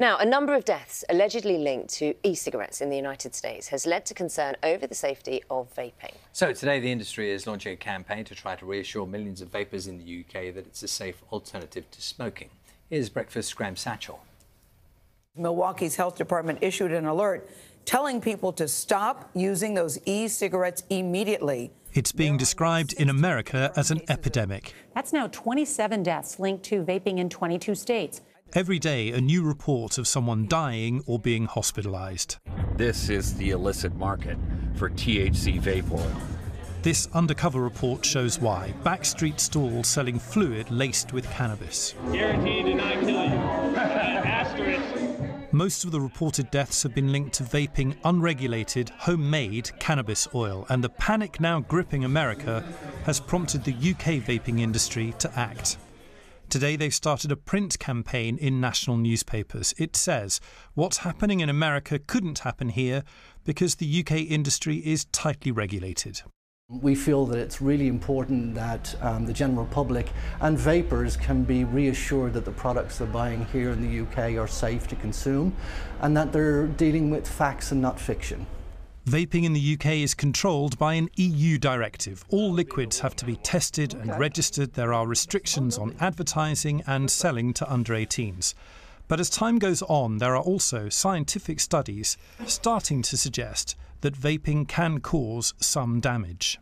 Now, a number of deaths allegedly linked to e cigarettes in the United States has led to concern over the safety of vaping. So, today the industry is launching a campaign to try to reassure millions of vapers in the UK that it's a safe alternative to smoking. Here's Breakfast's Graham Satchell. Milwaukee's health department issued an alert telling people to stop using those e cigarettes immediately. It's being described in America as an epidemic. That's now 27 deaths linked to vaping in 22 states. Every day, a new report of someone dying or being hospitalized. This is the illicit market for THC vape oil. This undercover report shows why. Backstreet stalls selling fluid laced with cannabis. Guaranteed to not kill you. Asterisk. Most of the reported deaths have been linked to vaping unregulated, homemade cannabis oil, and the panic now gripping America has prompted the UK vaping industry to act. Today, they've started a print campaign in national newspapers. It says what's happening in America couldn't happen here because the UK industry is tightly regulated. We feel that it's really important that um, the general public and vapers can be reassured that the products they're buying here in the UK are safe to consume and that they're dealing with facts and not fiction. Vaping in the UK is controlled by an EU directive. All liquids have to be tested and registered. There are restrictions on advertising and selling to under 18s. But as time goes on, there are also scientific studies starting to suggest that vaping can cause some damage.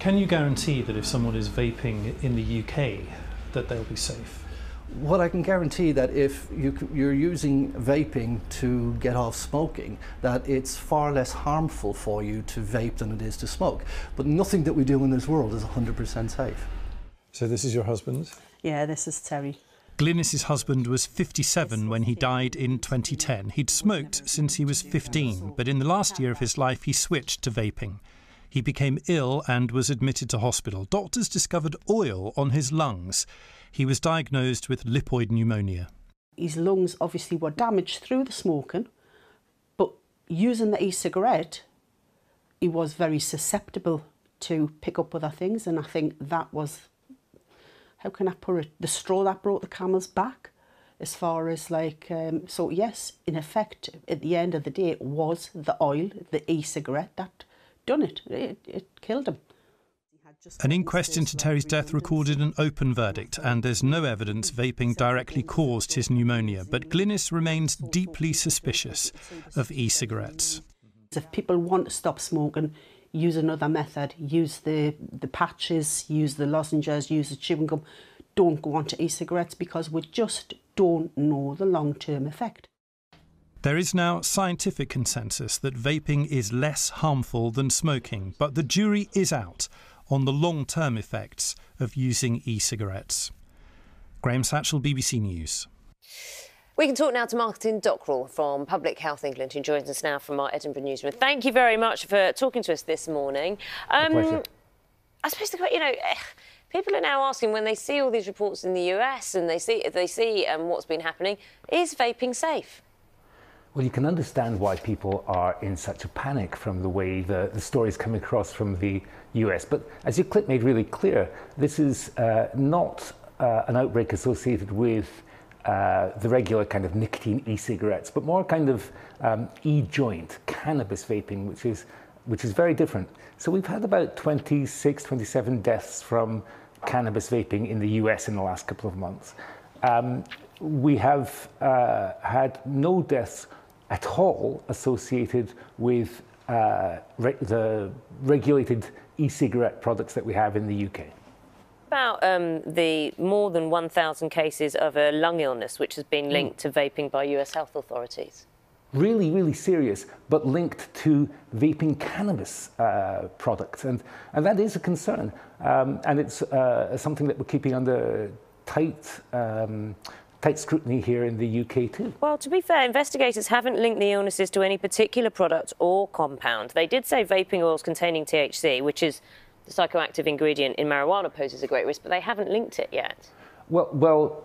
Can you guarantee that if someone is vaping in the UK that they'll be safe? What I can guarantee that if you, are using vaping to get off smoking, that it's far less harmful for you to vape than it is to smoke. But nothing that we do in this world is 100% safe. So this is your husband? Yeah, this is Terry. Glynis's husband was 57 when he died in 2010. He'd smoked since he was 15, but in the last year of his life he switched to vaping. He became ill and was admitted to hospital. Doctors discovered oil on his lungs he was diagnosed with lipoid pneumonia. His lungs obviously were damaged through the smoking, but using the e-cigarette, he was very susceptible to pick up other things, and I think that was, how can I put it, the straw that brought the camel's back, as far as like, um, so yes, in effect, at the end of the day, it was the oil, the e-cigarette that done it. It, it killed him. An inquest into Terry's death recorded an open verdict, and there's no evidence vaping directly caused his pneumonia. But Glynis remains deeply suspicious of e cigarettes. If people want to stop smoking, use another method. Use the, the patches, use the lozenges, use the chewing gum. Don't go on to e cigarettes because we just don't know the long term effect. There is now scientific consensus that vaping is less harmful than smoking, but the jury is out on the long term effects of using e cigarettes. Graham Satchell, BBC News. We can talk now to Martin Dockrell from Public Health England, who joins us now from our Edinburgh newsroom. Thank you very much for talking to us this morning. Um. I suppose the you know. Eh, people are now asking when they see all these reports in the US and they see they see um, what's been happening, is vaping safe? Well, you can understand why people are in such a panic from the way the, the stories come across from the US. But as your clip made really clear, this is uh, not uh, an outbreak associated with uh, the regular kind of nicotine e-cigarettes, but more kind of um, e-joint, cannabis vaping, which is, which is very different. So we've had about 26, 27 deaths from cannabis vaping in the US in the last couple of months. Um, we have uh, had no deaths at all associated with uh, re the regulated e-cigarette products that we have in the UK. About um, the more than 1,000 cases of a lung illness which has been linked mm. to vaping by US health authorities. Really, really serious, but linked to vaping cannabis uh, products. And, and that is a concern. Um, and it's uh, something that we're keeping under tight um, tight scrutiny here in the UK too. Well, to be fair, investigators haven't linked the illnesses to any particular product or compound. They did say vaping oils containing THC, which is the psychoactive ingredient in marijuana, poses a great risk, but they haven't linked it yet. Well, well,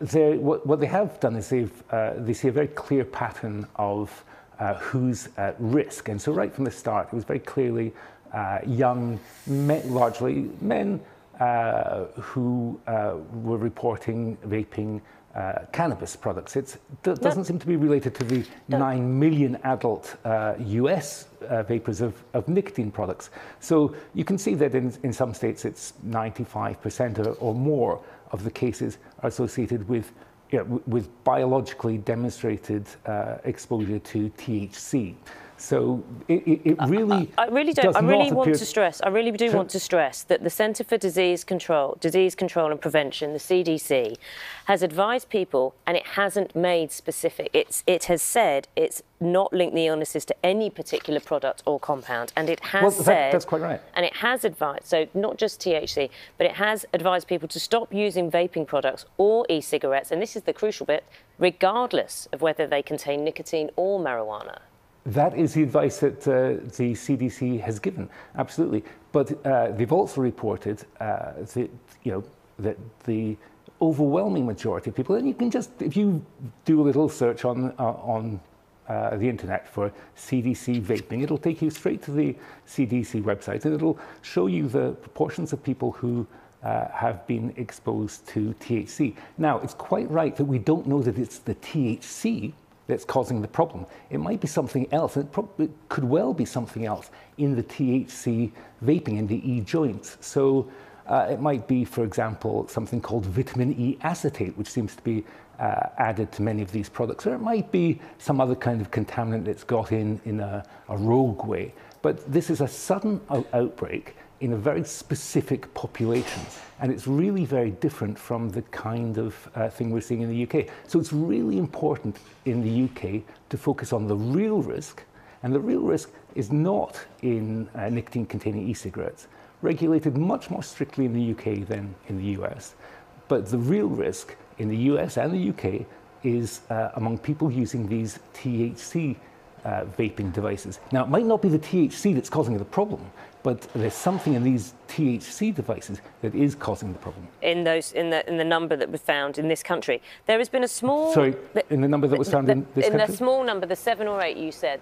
what, what, they have done is they've uh, they see a very clear pattern of uh, who's at risk, and so right from the start, it was very clearly uh, young, men, largely men who uh, were reporting vaping uh, cannabis products. It doesn't seem to be related to the 9 million adult uh, US uh, vapers of, of, nicotine products. So you can see that in, in some states it's 95% or, or more of the cases are associated with, you know, with biologically demonstrated uh, exposure to THC. So it, it really. I, I, really don't. I really want to stress. I really do want to stress that the Centre for Disease Control, Disease Control and Prevention, the CDC, has advised people, and it hasn't made specific. It's it has said it's not linked the illnesses to any particular product or compound, and it has well, said that, that's quite right. And it has advised. So not just THC, but it has advised people to stop using vaping products or e-cigarettes, and this is the crucial bit, regardless of whether they contain nicotine or marijuana. That is the advice that uh, the CDC has given, absolutely. But uh, they've also reported uh, that, you know, that the overwhelming majority of people, and you can just, if you do a little search on, uh, on uh, the internet for CDC vaping, it'll take you straight to the CDC website and it'll show you the proportions of people who uh, have been exposed to THC. Now, it's quite right that we don't know that it's the THC that's causing the problem. It might be something else. It, it could well be something else in the THC vaping in the E joints. So uh, it might be, for example, something called vitamin E acetate, which seems to be uh, added to many of these products. Or it might be some other kind of contaminant that's got in in a, a rogue way. But this is a sudden out- outbreak in a very specific population. And it's really very different from the kind of uh, thing we're seeing in the UK. So it's really important in the UK to focus on the real risk. And the real risk is not in uh, nicotine containing e cigarettes, regulated much more strictly in the UK than in the US. But the real risk in the US and the UK is uh, among people using these THC uh, vaping devices. Now, it might not be the THC that's causing the problem, but there's something in these THC devices that is causing the problem. In those, in the in the number that was found in this country, there has been a small. Sorry, in the number that was found in this in country. In the small number, the seven or eight you said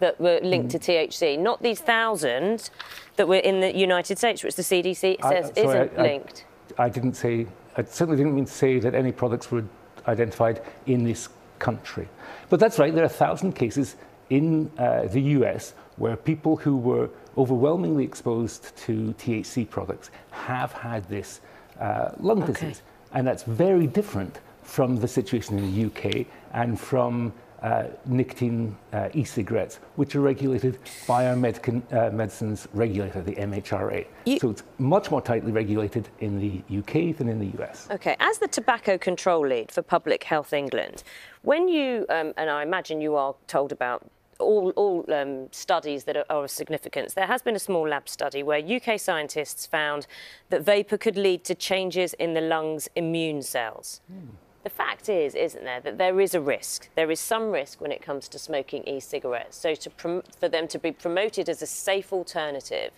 that were linked mm. to THC, not these thousands that were in the United States, which the CDC says I, sorry, isn't I, linked. I, I didn't say. I certainly didn't mean to say that any products were identified in this country. But that's right. There are a thousand cases in uh, the US where people who were overwhelmingly exposed to THC products have had this uh, lung okay. disease. And that's very different from the situation in the UK and from uh, nicotine uh, e-cigarettes, which are regulated by our medicin, uh, medicines regulator, the MHRA. You... So it's much more tightly regulated in the UK than in the US. Okay, as the tobacco control lead for Public Health England, when you, um, and I imagine you are told about all, all um, studies that are, are, of significance. There has been a small lab study where UK scientists found that vapour could lead to changes in the lungs' immune cells. Mm. The fact is, isn't there, that there is a risk. There is some risk when it comes to smoking e-cigarettes. So to prom- for them to be promoted as a safe alternative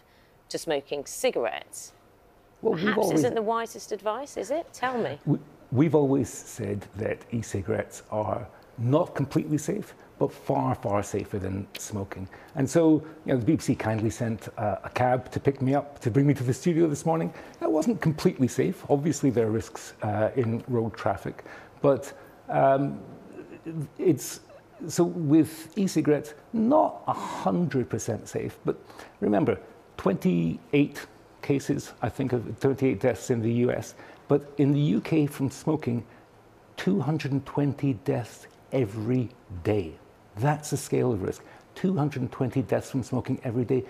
to smoking cigarettes, well, perhaps always, isn't the wisest advice, is it? Tell me. We, we've always said that e-cigarettes are not completely safe, but far, far safer than smoking. And so, you know, the BBC kindly sent uh, a cab to pick me up to bring me to the studio this morning. That wasn't completely safe. Obviously, there are risks uh, in road traffic, but um, it's so with e-cigarettes, not 100% safe. But remember, 28 cases, I think, of 28 deaths in the US. But in the UK from smoking, 220 deaths every day. That's the scale of risk. 220 deaths from smoking every day.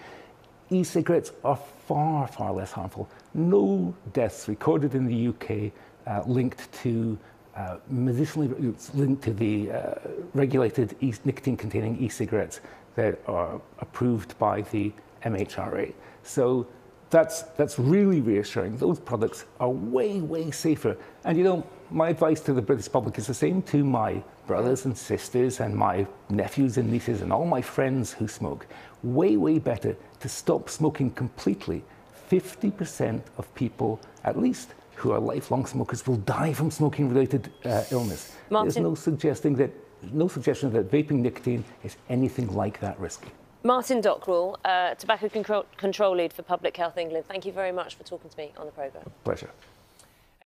E cigarettes are far, far less harmful. No deaths recorded in the UK uh, linked to uh, medicinally linked to the uh, regulated e nicotine containing e cigarettes that are approved by the MHRA. So that's, that's really reassuring. Those products are way, way safer. And you know, my advice to the British public is the same to my brothers and sisters and my nephews and nieces and all my friends who smoke. Way, way better to stop smoking completely. 50% of people, at least, who are lifelong smokers will die from smoking related uh, illness. Martin. There's no suggesting that no suggestion that vaping nicotine is anything like that risky. Martin Dockrell, uh, Tobacco Control, Control Lead for Public Health England, thank you very much for talking to me on the programme. Pleasure.